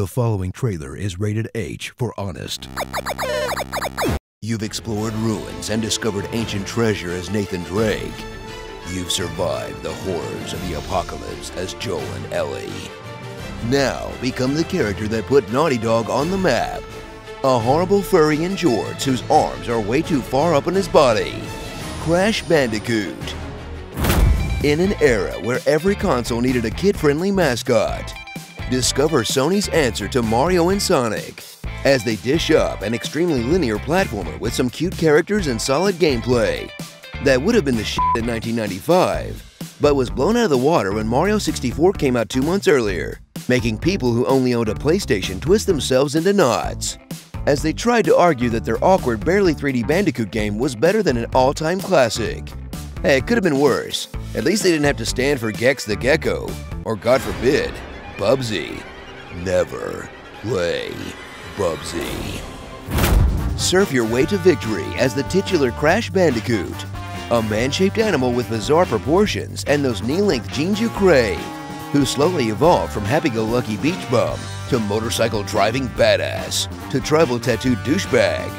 The following trailer is rated H for honest. You've explored ruins and discovered ancient treasure as Nathan Drake. You've survived the horrors of the apocalypse as Joel and Ellie. Now become the character that put Naughty Dog on the map. A horrible furry in jorts whose arms are way too far up on his body. Crash Bandicoot. In an era where every console needed a kid-friendly mascot, discover Sony's answer to Mario and Sonic as they dish up an extremely linear platformer with some cute characters and solid gameplay. That would have been the shit in 1995, but was blown out of the water when Mario 64 came out two months earlier, making people who only owned a PlayStation twist themselves into knots as they tried to argue that their awkward, barely 3D Bandicoot game was better than an all-time classic. Hey, it could have been worse. At least they didn't have to stand for Gex the Gecko, or God forbid, Bubsy. Never play Bubsy. Surf your way to victory as the titular Crash Bandicoot, a man-shaped animal with bizarre proportions and those knee-length jeans you crave, who slowly evolved from happy-go-lucky beach bum to motorcycle driving badass to tribal tattooed douchebag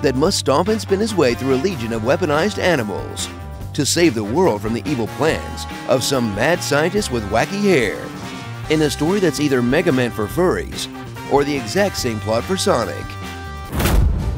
that must stomp and spin his way through a legion of weaponized animals to save the world from the evil plans of some mad scientist with wacky hair in a story that's either Mega Man for furries or the exact same plot for Sonic.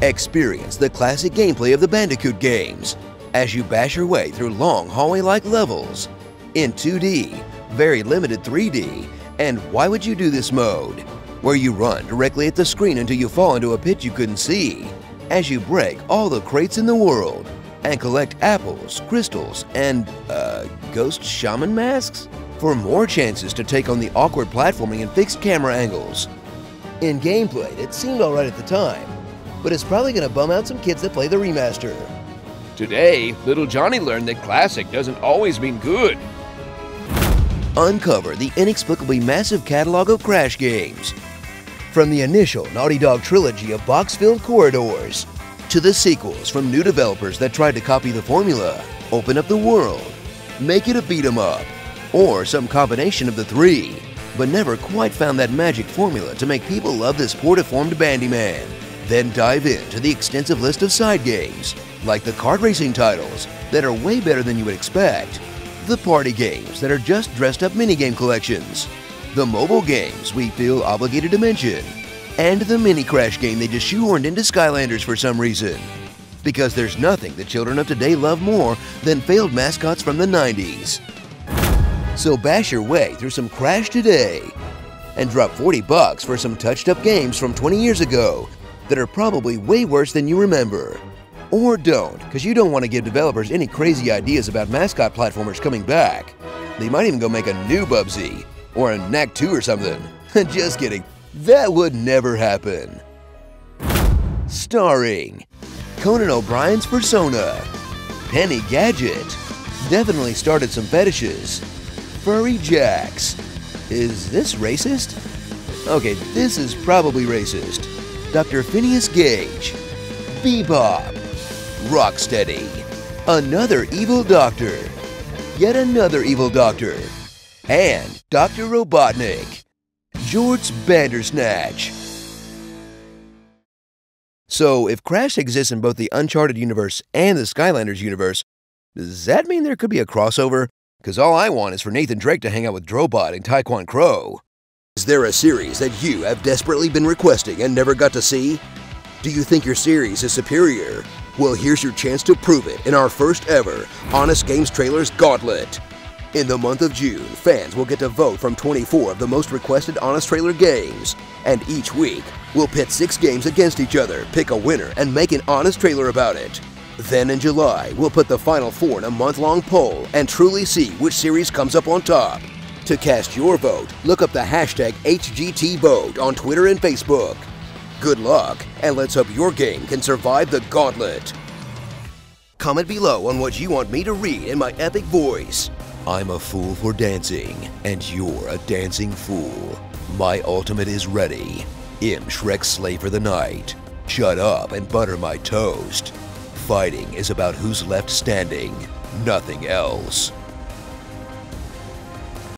Experience the classic gameplay of the Bandicoot games as you bash your way through long hallway-like levels in 2D, very limited 3D, and Why Would You Do This mode, where you run directly at the screen until you fall into a pit you couldn't see as you break all the crates in the world and collect apples, crystals, and, uh, ghost shaman masks? For more chances to take on the awkward platforming and fixed camera angles. In gameplay, it seemed alright at the time, but it's probably gonna bum out some kids that play the remaster. Today, little Johnny learned that classic doesn't always mean good. Uncover the inexplicably massive catalog of Crash games. From the initial Naughty Dog trilogy of box-filled corridors, to the sequels from new developers that tried to copy the formula, open up the world, make it a beat 'em up, or some combination of the three, but never quite found that magic formula to make people love this poor deformed Bandyman. Then dive into the extensive list of side games, like the kart racing titles that are way better than you would expect, the party games that are just dressed up minigame collections, the mobile games we feel obligated to mention, and the mini crash game they just shoehorned into Skylanders for some reason. Because there's nothing the children of today love more than failed mascots from the 90s. So bash your way through some Crash today and drop 40 bucks for some touched up games from 20 years ago that are probably way worse than you remember. Or don't, because you don't want to give developers any crazy ideas about mascot platformers coming back. They might even go make a new Bubsy, or a Knack 2 or something. Just kidding, that would never happen. Starring Conan O'Brien's Persona, Penny Gadget, definitely started some fetishes, Furry Jacks. Is this racist? Okay, this is probably racist. Dr. Phineas Gage. Bebop. Rocksteady. Another evil doctor. Yet another evil doctor. And Dr. Robotnik. George Bandersnatch. So, if Crash exists in both the Uncharted universe and the Skylanders universe, does that mean there could be a crossover because all I want is for Nathan Drake to hang out with Drobot and Tae Kwon Crow. Is there a series that you have desperately been requesting and never got to see? Do you think your series is superior? Well, here's your chance to prove it in our first ever Honest Games Trailers Gauntlet. In the month of June, fans will get to vote from 24 of the most requested Honest Trailer games. And each week, we'll pit six games against each other, pick a winner, and make an honest trailer about it. Then in July, we'll put the final four in a month-long poll and truly see which series comes up on top. To cast your vote, look up the hashtag HGTVote on Twitter and Facebook. Good luck, and let's hope your game can survive the gauntlet. Comment below on what you want me to read in my epic voice. I'm a fool for dancing, and you're a dancing fool. My ultimate is ready. Im Shrek Slay for the Night. Shut up and butter my toast. Fighting is about who's left standing, nothing else.